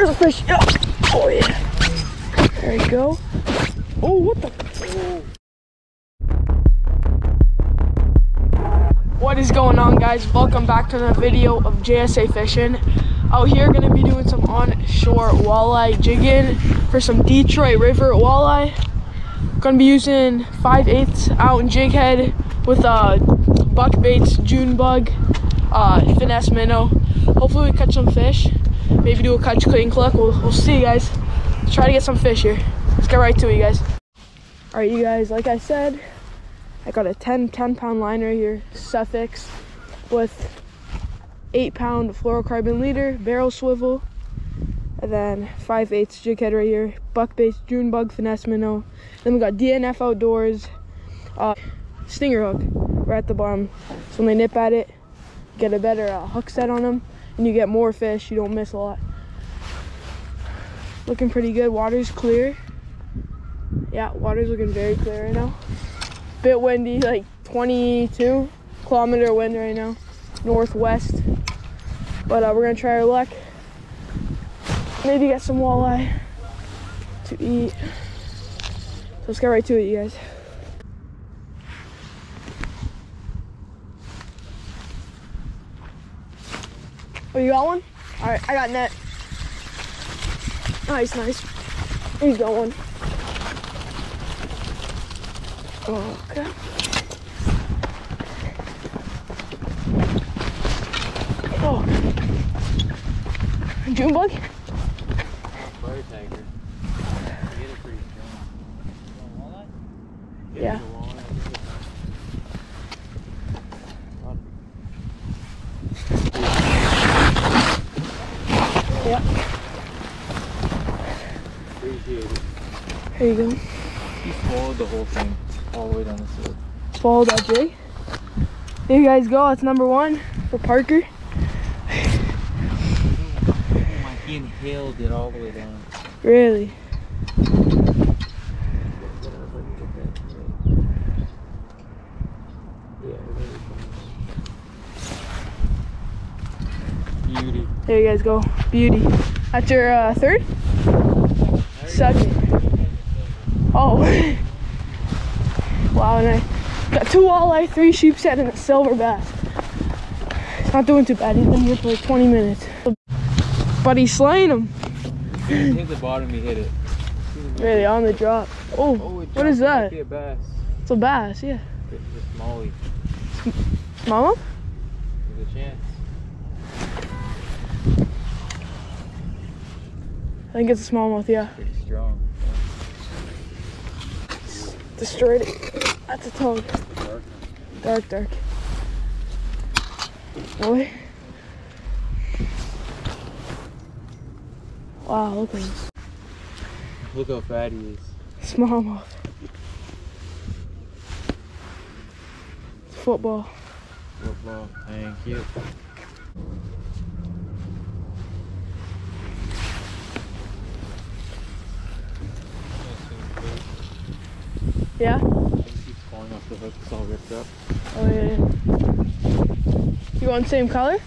There's a fish. Oh yeah. There you go. Oh, what the? What is going on guys? Welcome back to another video of JSA Fishing. Out here gonna be doing some onshore walleye jigging for some Detroit River walleye. Gonna be using 5 8 out in jig head with uh, buck baits, June bug, uh, finesse minnow. Hopefully we catch some fish. Maybe do a catch clean cluck. We'll, we'll see you guys. Let's try to get some fish here. Let's get right to it you guys. All right you guys, like I said, I got a 10, 10 pound line right here, Sufix, with 8 pound fluorocarbon leader, barrel swivel, and then 5 8 jig head right here, buck baits, June bug, finesse minnow. Then we got DNF outdoors, uh, stinger hook right at the bottom. So when they nip at it, get a better uh, hook set on them, and you get more fish. You don't miss a lot. Looking pretty good. Water's clear. Yeah, water's looking very clear right now bit windy, like 22 kilometer wind right now, northwest. But uh, we're gonna try our luck. Maybe get some walleye to eat. So let's get right to it, you guys. Oh, you got one? All right, I got net. Nice, nice. You got one. Okay. Oh. June bug? Fire tanker. You get it pretty strong. Yeah. it's a walleye. Yeah. Appreciate it. Here you go. He swallowed the whole thing all the way down the throat. Swallow that jig. There you guys go. That's number one for Parker. He inhaled it all the way down. Really. Beauty. There you guys go. Beauty. That's your uh, third? Second. Oh. wow, and I got two walleye, three sheepshead, and a silver bass. It's not doing too bad. He's been here for like 20 minutes. But he's slaying them. I think the bottom he hit it. Really, on the drop. Oh, Oh, what is jumped. It might that? Be a bass. It's a bass, yeah. It's a smallie. Mama? There's a chance. I think it's a smallmouth, yeah. Pretty strong. Destroyed it. That's a toad. Dark. Dark, dark. Boy. Wow, look at this. Look how fat he is. Smallmouth. It's football. Football. Thank you. Yeah? Keeps falling off the hook. It's all ripped up. Oh, yeah. You want same color?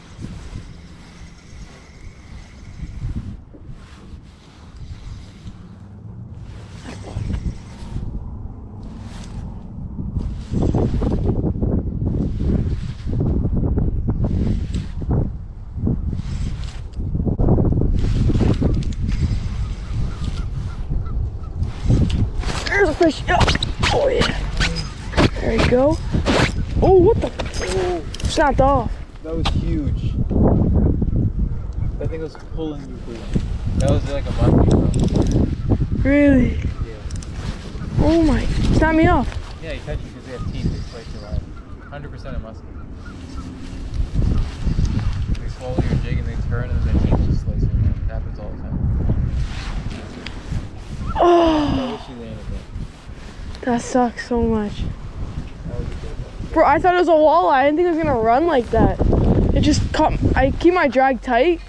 There's a fish. Yeah. Oh, yeah. There you go. Oh, what the? Oh, Snapped off. that was huge. That thing was pulling you through. That was like a monkey. Really? Yeah. Oh my. Snap me off. Yeah, he touched you because they have teeth. They slice your eye. 100% a muskie. They swallow your jig and they turn and then their teeth just slice eye. It happens all the time. Oh, you that. that sucks so much. That was a good one. Bro, I thought it was a walleye. I didn't think it was gonna run like that. It just caught. I keep my drag tight,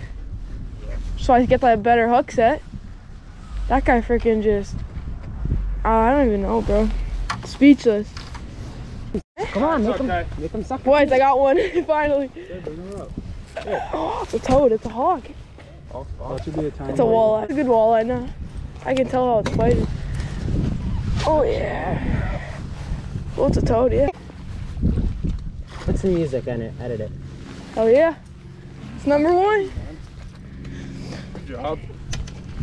so I get that better hook set. That guy freaking just. uh, I don't even know, bro. Speechless. Come on, make Suck, him, guy. make him suck. Boys, I got one finally. Good, bring her up. Oh, it's a toad. It's a hog. Oh, that should be a time. It's a walleye. It's a good walleye now. I can tell how it's fighting. Oh yeah. What's a toad, yeah. Put some music in it, edit it. Oh yeah. It's number one. Good job.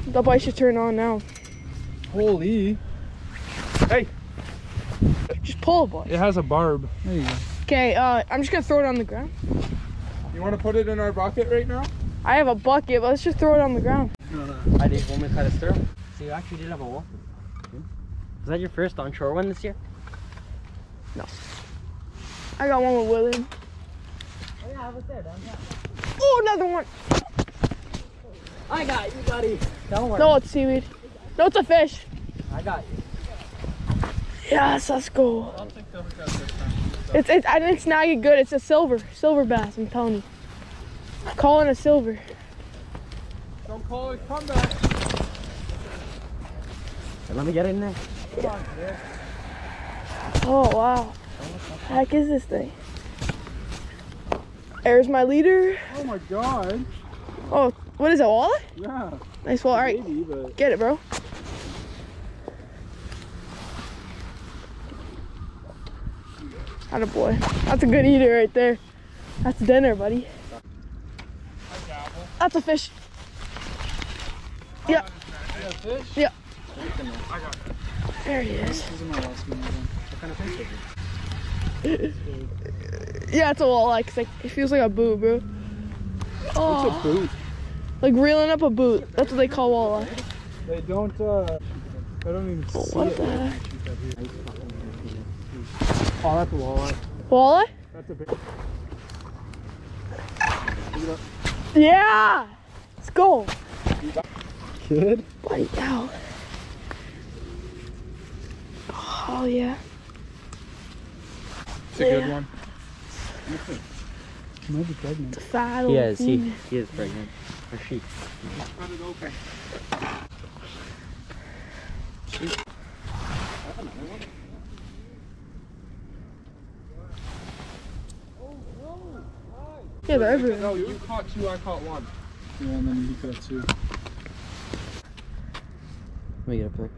The bite should turn on now. Holy. Hey. Just pull a boy. It has a barb. There you go. Okay, uh, I'm just gonna throw it on the ground. You want to put it in our bucket right now? I have a bucket, but let's just throw it on the ground. No, no. I did when we cut a stir. So you actually did have a wall? Was that your first onshore one this year? No. I got one with William. Oh yeah, I was there downtown. Oh, another one. I got you, buddy. Don't worry. No, it's seaweed. No, it's a fish. I got you. Yes, let's go. I'll take the hook out this time. It's it's I didn't snag it good. It's a silver, silver bass. I'm telling you. Calling a silver. Don't call it comeback. Let me get in there. Come on, kid. Oh wow. heck is this thing? There's my leader. Oh my god. Oh, what is it? Walleye? Yeah. Nice. Well, all right. Maybe, but Get it, bro. Atta boy. That's a good eater right there. That's dinner, buddy. That's a fish. Yeah, yeah, fish. Yeah. I got it. there he is. This is my last one. What kind of fish is it? Yeah, it's a walleye. Cause like it feels like a boot, bro. It's Oh, a boot. like reeling up a boot. That's what they call walleye. They don't, uh, I don't even see What it. the heck? Oh, that's a walleye. Walleye? That's a big. Yeah. Let's go. Good. Buddy, ow. Oh yeah. It's a good Yeah. one. Might be pregnant. It's a fat He little is. He, thing. he is pregnant. Or she. Cut it open. Yeah, they're everywhere. No, you caught two, I caught one. Yeah, and then you caught two. Let me get a pic.